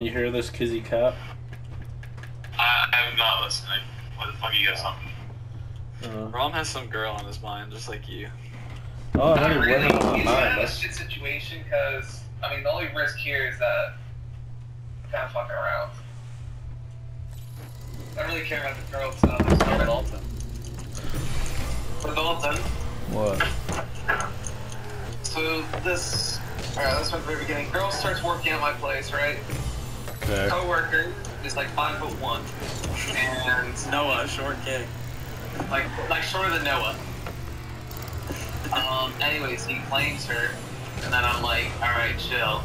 You hear this, Kizzy Cap? I, I'm not listening. What the fuck you guys talking? Uh, Rom has some girl on his mind, just like you. oh, I Not heard really. women on He's mine. in a That's shit situation because I mean the only risk here is that kind of fucking around. I don't really care about the girl itself. It's not Dalton. For Dalton, what? so this. Alright, let's start from the very beginning. Girl starts working at my place, right? Okay. Co-worker is like five foot one, and Noah, short kid. like like shorter than Noah. Um. Anyways, he claims her, and then I'm like, all right, chill.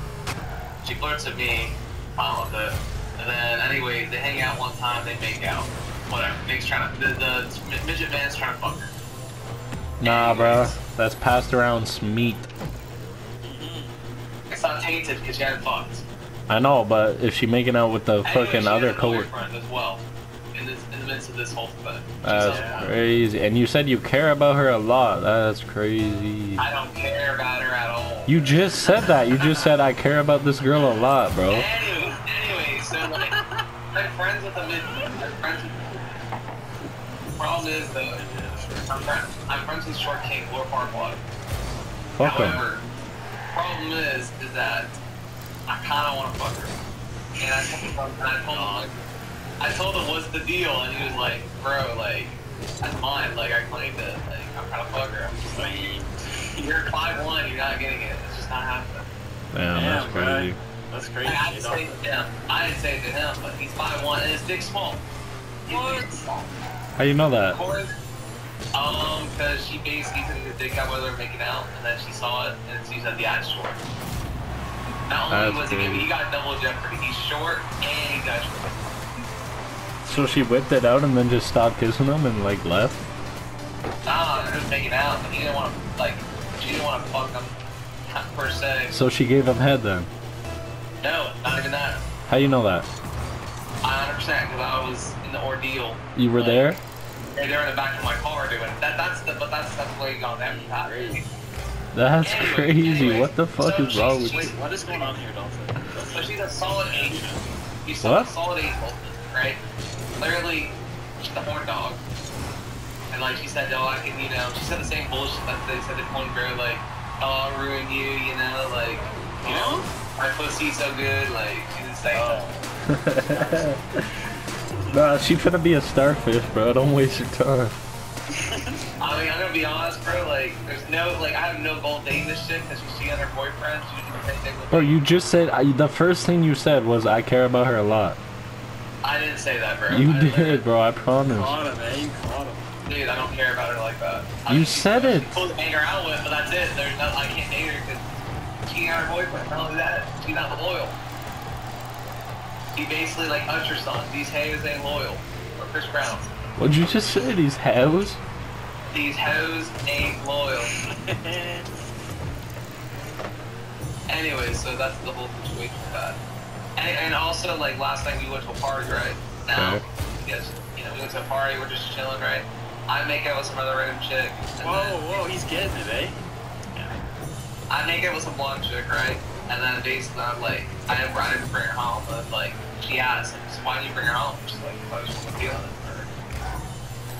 She flirts with me, fine with it. And then, anyways, they hang out one time, they make out. Whatever. Nick's trying to the, the midget man's trying to fuck her. Nah, bro. That's passed around smeat. It's not tainted because she hadn't fucked. I know, but if she making out with the fucking other coworker, as well. In, this, in the midst of this whole thing. That's a- crazy. And you said you care about her a lot. That's crazy. I don't care about her at all. You just said that. You just said I care about this girl a lot, bro. Anyway, anyway, so like, I'm friends with the mid. I'm friends with. Problem is though, I'm, friend, I'm friends with Short King, Lord Farquaad. Fuck him. However, problem is, is that I kind of want to fuck her. And I told him, I told him, like, I told him what's the deal, and he was like, bro, like, that's mine. Like, I claimed it. Like, I'm trying to fuck her. I'm just like, you're five one. you're not getting it. It's just not happening. Damn, that's Damn, bro. crazy. That's crazy. I didn't say it to him. I didn't say to him, but he's five one and his dick's small. His dick's small. How you know that? Corey, um, because she basically took his dick out while they were making out, and then she saw it, and she said, "Yeah, it's short." Not only was he, he got double jeopardy. He's short and he got short. So she whipped it out and then just stopped kissing him and like left. Nah, they're just making out, but he didn't want to like. She didn't want to fuck him per se. So she gave him head then. No, not even that. How you know that? I understand because I was in the ordeal. You were Like, there? They were in the back of my car doing. That, that's the, but that's that's the way you got them. That's Anyway, crazy. anyway, What the fuck so is wrong she's- with Wait, what is going on here, Dolphin? So she's a solid eight. She's a What? solid eight, right? Literally, she's the horn dog. And like she said, oh, I can, you know, she said the same bullshit that they said to Point Girl, like, oh, I'll ruin you, you know, like, you know, my pussy's so good, like, she didn't say that. nah, she finna be a starfish, bro. Don't waste your time. I mean, I'm gonna be honest, bro, like, there's no, like, I have no goal dating this shit because she's cheating on her boyfriend, she's doing the same thing with Bro, you just said I, the first thing you said was I care about her a lot. I didn't say that, bro. You I literally- did, bro. I promise. Caught him, man. You caught him. Dude, I don't care about her like that. I You mean, said it. She's cool to hang her out with, but that's it. There's no, I can't date her because she got her boyfriend. Not only that, she's not loyal. She basically like Usher son. These hoes ain't loyal. Or Chris Brown. What'd you just say? These hoes? These hoes ain't loyal. Anyway, so that's the whole situation with that. And, and also, like last night we went to a party, right? Now, Okay. yes, you know, we went to a party. We're just chilling, right? I make out with some other random chick. and Whoa, then- whoa, he's getting it, eh? I make it with some blonde chick, right? And then basically I'm like, I didn't, I didn't bring her home, but like, she asked, like, so why didn't you bring her home? She's like, I just want to feel it.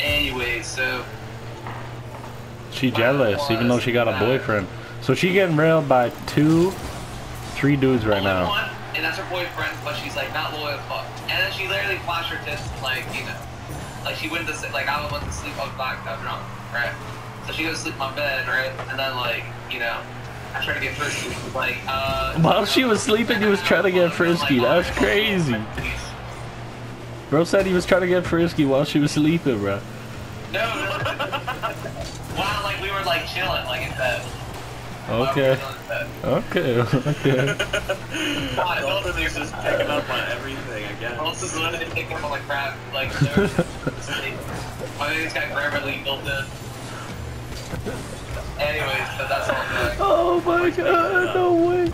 Anyway, so She jealous, even though she got a boyfriend. So she getting railed by two, three dudes right now. one, and that's her boyfriend, but she's like not loyal fuck. And then she literally flashed her tits, like you know, like she went to sleep, like I went to sleep, I was blacked out drunk, right? So she goes to sleep in my bed, right? And then like, you know, I try to get frisky, like uh. While she was sleeping, he was trying to get frisky. That's crazy. Bro said he was trying to get frisky while she was sleeping, bro. No, no. wow, like we were like chilling, like in bed. While Okay. chilling in bed. Okay, okay. God, Dolphin is just picking up on everything, I guess. Is literally picking up on like crap, like. I think it's got Grammarly built in. Anyways, but that's all I'm. Oh my god, no way.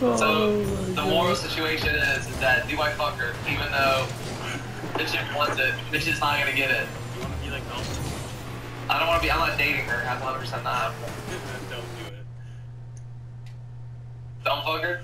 So Oh the moral god. situation is, is that do I fuck her, even though the chick wants it, the chick's not gonna get it. You want to be like Dolphin? I don't want to be. I'm not dating her. I'm 100 percent not. Don't do it. Don't fuck her.